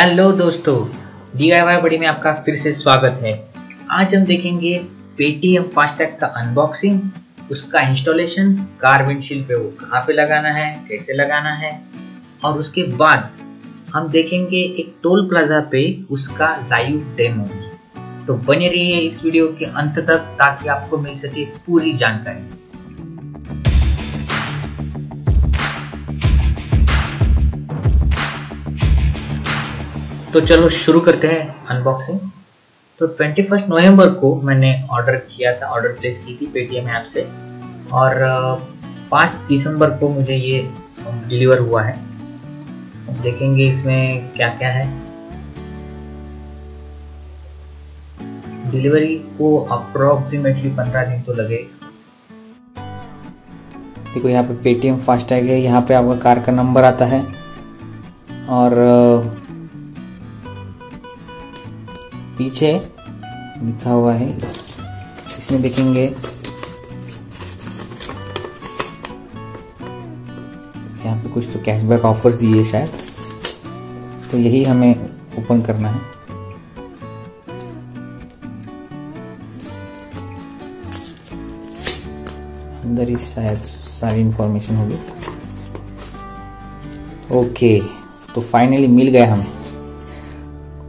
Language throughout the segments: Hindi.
हेलो दोस्तों DIY बड़ी में आपका फिर से स्वागत है। आज हम देखेंगे पेटीएम फास्टैग का अनबॉक्सिंग उसका इंस्टॉलेशन कार विंडशील्ड पे वो कहाँ पे लगाना है, कैसे लगाना है, और उसके बाद हम देखेंगे एक टोल प्लाजा पे उसका लाइव डेमो तो बने रहिए इस वीडियो के अंत तक ताकि आपको मिल सके पूरी जानकारी। तो चलो शुरू करते हैं अनबॉक्सिंग तो 21 नवंबर को मैंने ऑर्डर किया था ऑर्डर प्लेस की थी पेटीएम ऐप से और 5 दिसंबर को मुझे ये डिलीवर हुआ है। देखेंगे इसमें क्या क्या है। डिलीवरी को अप्रोक्सीमेटली 15 दिन तो लगे इसको। देखो, यहाँ पे पेटीएम फास्टैग है, यहाँ पे आपका कार का नंबर आता है और पीछे लिखा हुआ है। इसमें देखेंगे। यहाँ पे कुछ तो कैशबैक ऑफर्स दिए शायद। तो यही हमें ओपन करना है। अंदर ही शायद सारी इंफॉर्मेशन होगी। ओके तो फाइनली मिल गया हमें।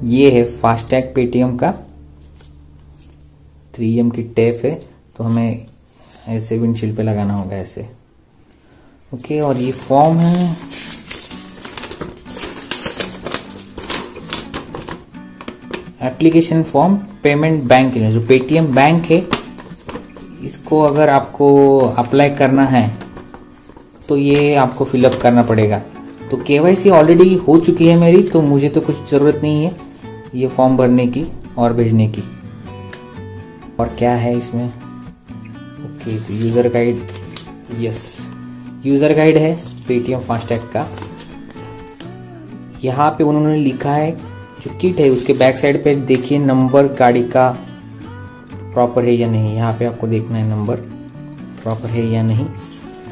ये है फास्टैग पेटीएम का। 3M की टेप है तो हमें ऐसे विंडशील्ड पे लगाना होगा ऐसे। ओके, और ये फॉर्म है। एप्लीकेशन फॉर्म पेमेंट बैंक जो पेटीएम बैंक है, इसको अगर आपको अप्लाई करना है तो ये आपको फिलअप करना पड़ेगा। तो केवाईसी ऑलरेडी हो चुकी है मेरी तो मुझे तो कुछ ज़रूरत नहीं है। ये फॉर्म भरने की और भेजने की। और क्या है इसमें? ओके तो user guide yes user guide है पेटीएम फास्टैग का। यहाँ पे उन्होंने लिखा है, जो किट है, उसके बैक साइड पे देखिए नंबर गाड़ी का प्रॉपर है या नहीं। यहाँ पे आपको देखना है नंबर प्रॉपर है या नहीं।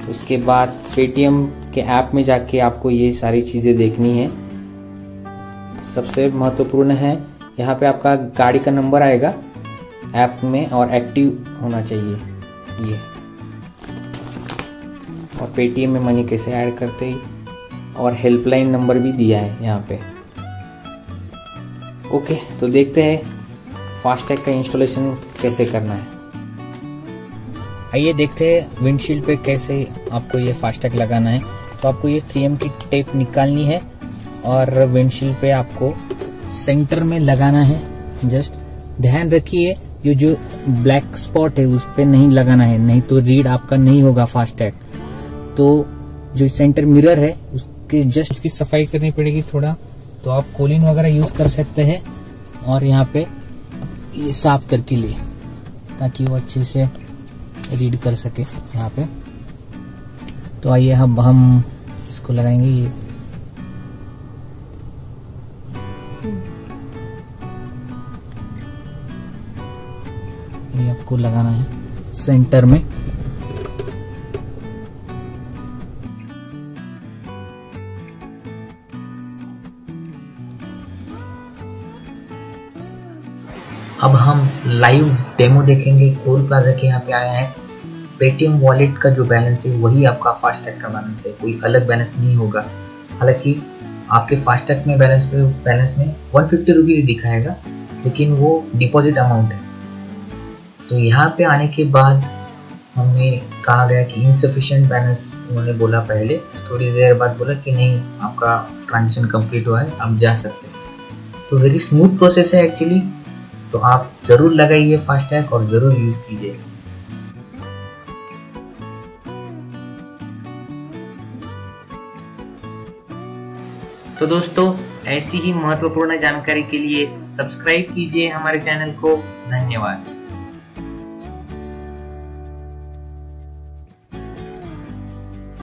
उसके बाद पेटीएम के ऐप में जाके आपको ये सारी चीज़ें देखनी है। सबसे महत्वपूर्ण है। यहाँ पे आपका गाड़ी का नंबर आएगा। ऐप में और एक्टिव होना चाहिए। ये। और पेटीएम में मनी कैसे ऐड करते ही? और हेल्पलाइन नंबर भी दिया है यहाँ पे। ओके तो देखते हैं फास्टैग का इंस्टॉलेशन कैसे करना है। आइए देखते हैं विंडशील्ड पे कैसे आपको ये फास्टैग लगाना है। तो आपको ये 3M की टेप निकालनी है। और विंडशील्ड पे आपको सेंटर में लगाना है। जस्ट ध्यान रखिए, ये जो ब्लैक स्पॉट है, उस पर नहीं लगाना है, नहीं तो रीड आपका नहीं होगा फास्टैग तो जो सेंटर मिरर है, उसके जस्ट उसकी सफ़ाई करनी पड़ेगी थोड़ा। तो आप कोलिन वगैरह यूज़ कर सकते हैं और यहाँ पे ये साफ़ करके लिए, ताकि वो अच्छे से रीड कर सके यहाँ पे। तो आइए, अब हम इसको लगाएँगे, ये ये आपको लगाना है सेंटर में। अब हम लाइव डेमो देखेंगे कोल प्लाजा के यहाँ पे आया है। पेटीएम वॉलेट का जो बैलेंस है, वही आपका फास्टैग का बैलेंस है कोई अलग बैलेंस नहीं होगा। हालाँकि आपके फास्टैग में बैलेंस पे बैलेंस में वन फिफ्टी रुपीज़ दिखाएगा, लेकिन वो डिपॉजिट अमाउंट है। तो यहाँ पे आने के बाद हमें कहा गया कि इनसफिशियंट बैलेंस उन्होंने बोला पहले, थोड़ी देर बाद बोला कि नहीं, आपका ट्रांजेक्शन कंप्लीट हुआ है, आप जा सकते हैं। तो वेरी स्मूथ प्रोसेस है एक्चुअली तो आप ज़रूर लगाइए फास्टैग और ज़रूर यूज़ कीजिए। तो दोस्तों ऐसी ही महत्वपूर्ण जानकारी के लिए सब्सक्राइब कीजिए हमारे चैनल को। धन्यवाद।